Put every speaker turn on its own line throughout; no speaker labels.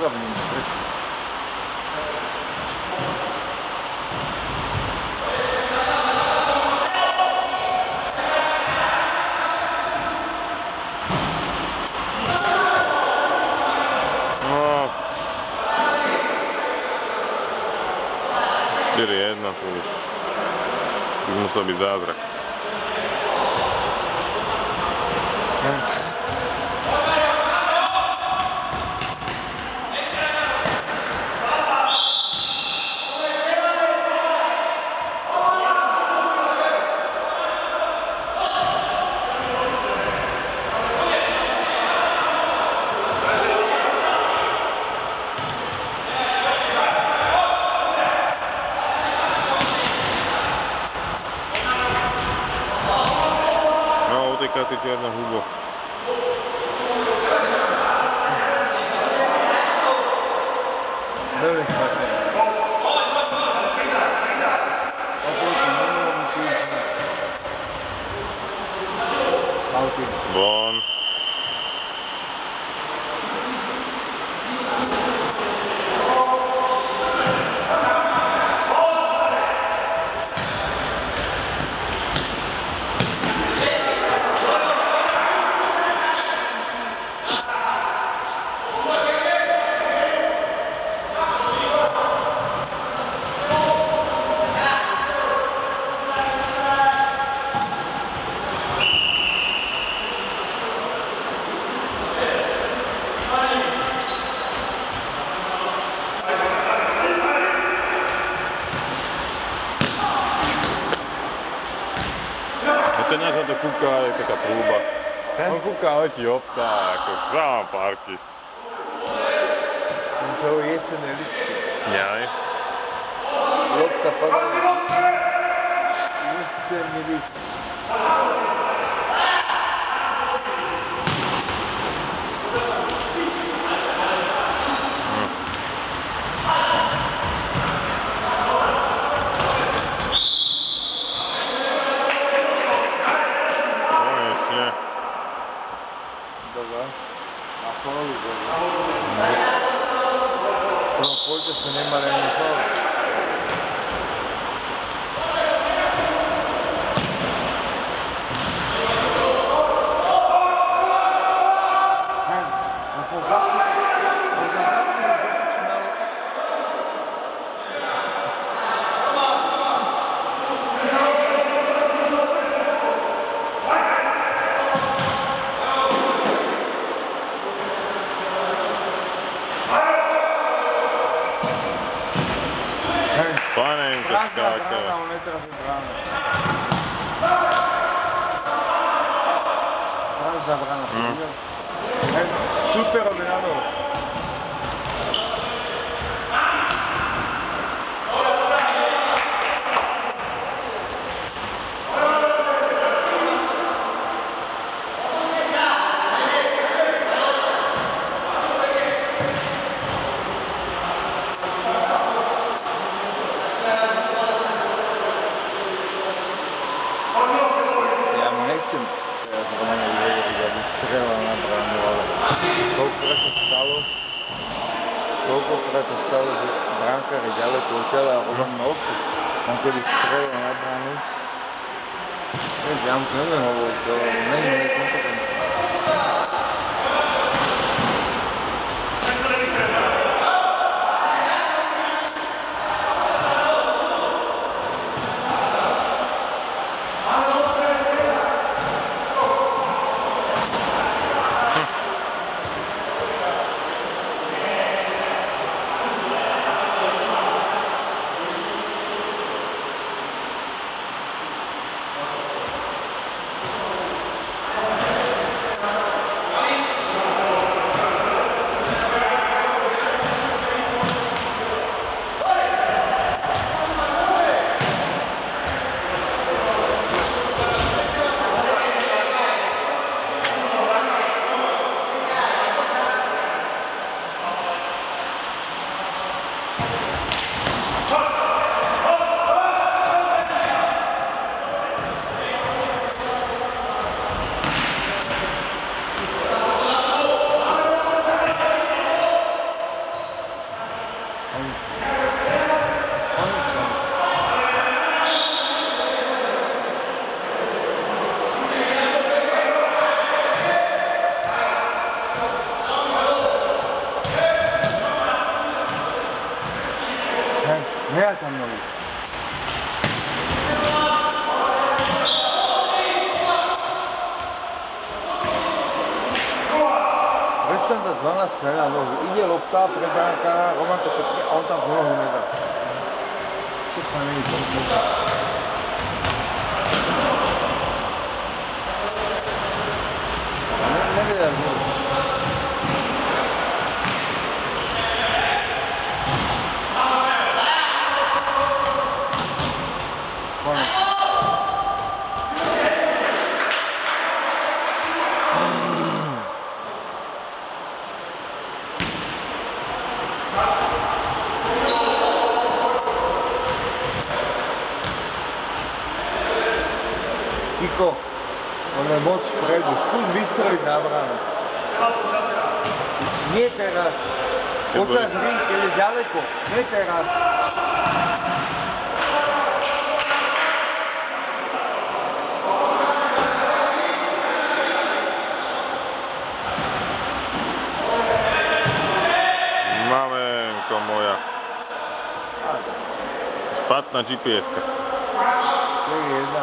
problema,
tranquilo. jedna, to
już muszę sobie zazrak. Thanks. Lewis,
uh, A ten náš na to kúka, je taká trúba. On kúka, letí opta, ako sám parky.
Tam sú jesené listy.
Jaj.
Lopta padá. List.
Konečne.
Blanca, blanca, ordenado. Koľkokrát sa stalo, že bránkár je ďaleko od tela a Roman má odpud. On keby strelal na bránu, vieš, ja mu to neviem hovoriť, to není moje kompetencie. 12 krát na nohu. Ide lopta pre brankára, Roman to kopne a on tam nohu nedá. To sa není kontrola. Nevedel, Kiko, on je moc vpredu. Skús vystreliť na bránu. Nie teraz. Počas hry, keď je ďaleko. Nie teraz.
Mamenko moja. Špatná GPS-ka.
To je jedna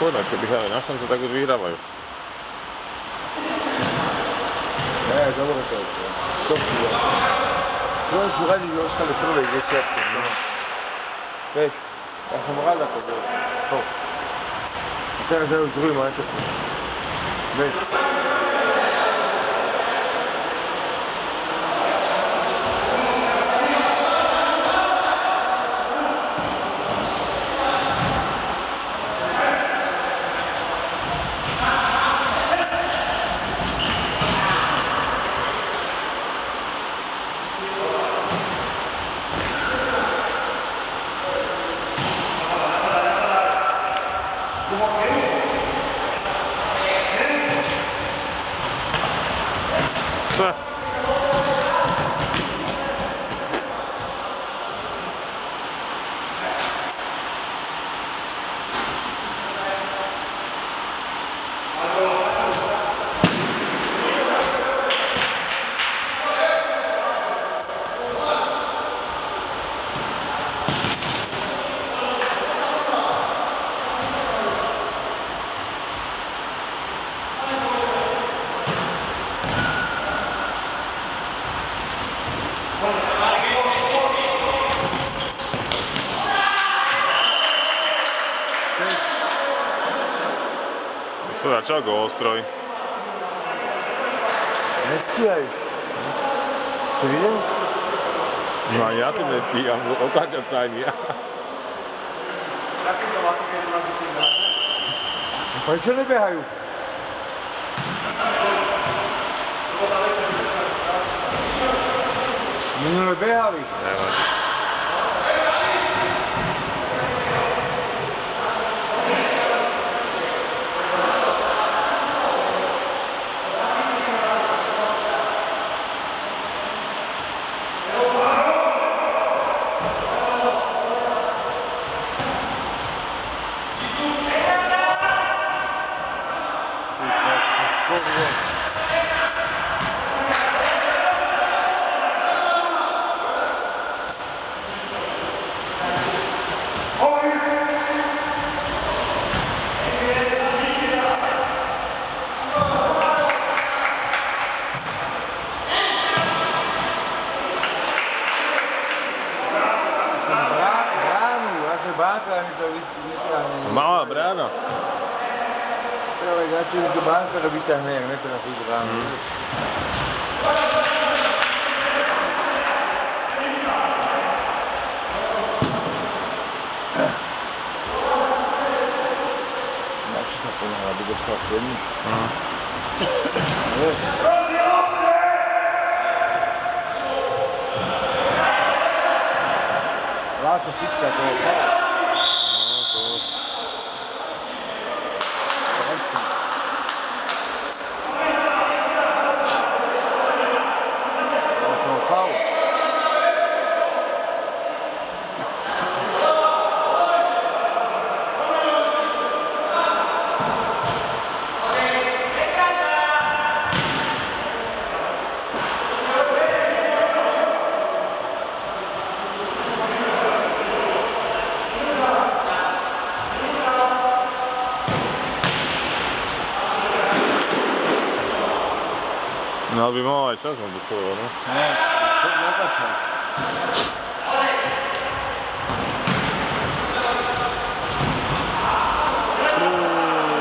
podać, objechały naszą, se tako odwigrawaju.
Ne, dobro to je. To su radili. Dobro su radili ostale prve desetke. Već, ja sam rada kod ovo. A teraz je još drugi
mačak. Već. Паца. Gólstroj.
Nestíhaj. Si videl?
No a ja si nestíham otáčať sa ani ja.
Takýto by si hrať.
Prečo nebehajú? Minule behali.
Nevadí.
anche mhm. la vita
nera, non
è per la figura. Mm. bu göster senin. Evet. Rahat et hiç de bi
imao ovaj čas vam busovao,
ne? Ne, to je nekačan.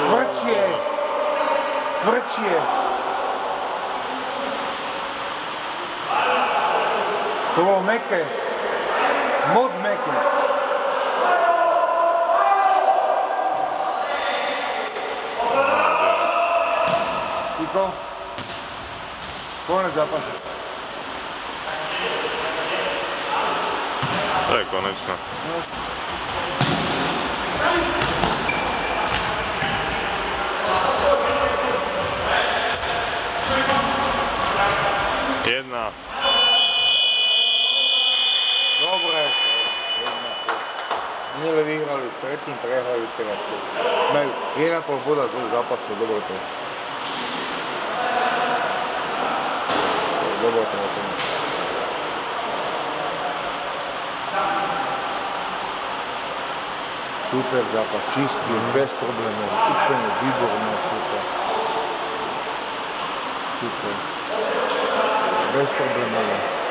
Tvrčije! Tvrčije! Prvo meke, moc meke. Tiko? Ko? Konec zapasa.
To je konečno. Jedna.
Dobro je. Nije li vi igrali sretnim, prehrali ste ga tu. Jedna pol boda tu zapasu, dobro to. dodatno o. Super zapad, čisti, mm bez problema, upeno, viborno, super. Super. Bez problema.